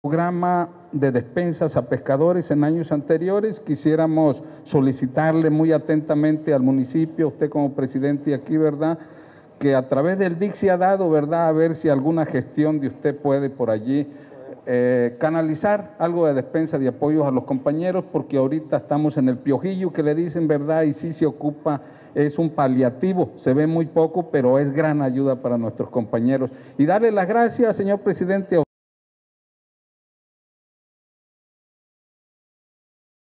programa de despensas a pescadores en años anteriores. Quisiéramos solicitarle muy atentamente al municipio, usted como presidente aquí, ¿verdad? Que a través del DIC se ha dado, ¿verdad? A ver si alguna gestión de usted puede por allí eh, canalizar algo de despensa de apoyos a los compañeros, porque ahorita estamos en el piojillo que le dicen, ¿verdad? Y sí se ocupa, es un paliativo, se ve muy poco, pero es gran ayuda para nuestros compañeros. Y darle las gracias, señor presidente.